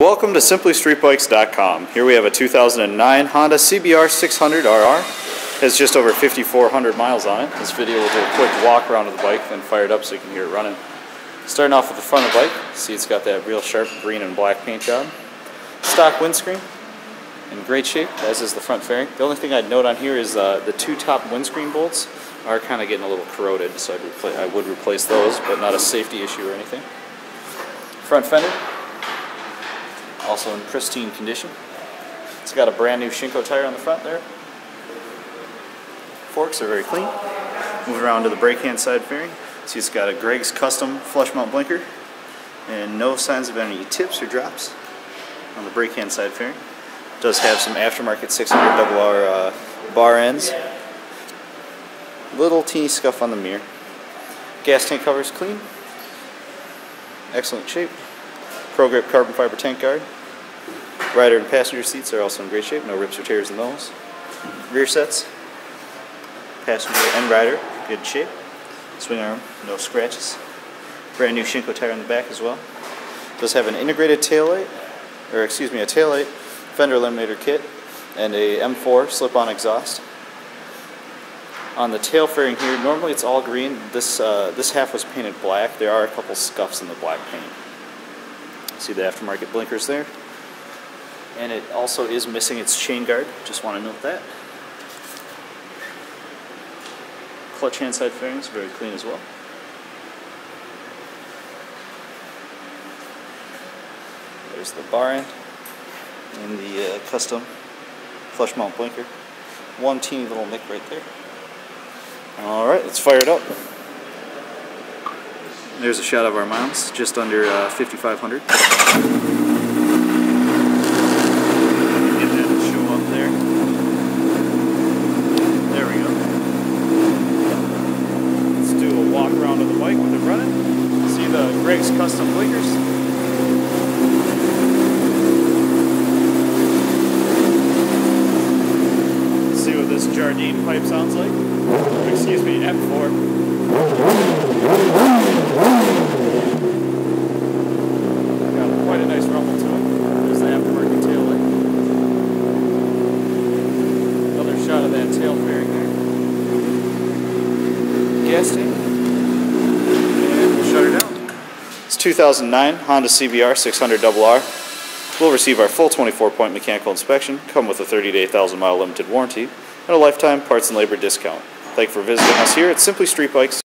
Welcome to SimplyStreetBikes.com. Here we have a 2009 Honda CBR 600RR. Has just over 5,400 miles on it. This video will do a quick walk around of the bike, then fire it up so you can hear it running. Starting off with the front of the bike, see it's got that real sharp green and black paint job. Stock windscreen, in great shape, as is the front fairing. The only thing I'd note on here is uh, the two top windscreen bolts are kind of getting a little corroded, so I'd I would replace those, but not a safety issue or anything. Front fender, also in pristine condition. It's got a brand new Shinko tire on the front there. Forks are very clean. Moving around to the brake hand side fairing. See it's got a Greg's custom flush mount blinker and no signs of any tips or drops on the brake hand side fairing. Does have some aftermarket 600 R uh, bar ends. Little teeny scuff on the mirror. Gas tank cover is clean. Excellent shape. Pro Grip carbon fiber tank guard. Rider and passenger seats are also in great shape, no rips or tears in those. Rear sets, passenger and rider, good shape. Swing arm, no scratches. Brand new Shinko tire on the back as well. Does have an integrated tail light, or excuse me, a tail light, fender eliminator kit, and a M4 slip-on exhaust. On the tail fairing here, normally it's all green. This uh, this half was painted black. There are a couple scuffs in the black paint. See the aftermarket blinkers there. And it also is missing its chain guard. Just want to note that. Clutch hand side fairings, very clean as well. There's the bar end and the uh, custom flush mount blinker. One teeny little nick right there. Alright, let's fire it up. There's a shot of our mounts, just under uh, 5,500. Get that to show up there. There we go. Let's do a walk around of the bike with it running. See Greg's custom blinkers? See what this Jardine pipe sounds like? Excuse me, M4. Got quite a nice rumble to it. There's the aftermarket tail light. Another shot of that tail fairing there. Gas tank. And we'll shut her down. It's 2009 Honda CBR 600RR. We'll receive our full 24-point mechanical inspection, come with a 30-day 1,000-mile limited warranty, and a lifetime parts and labor discount. Thank you for visiting us here at Simply Street Bikes.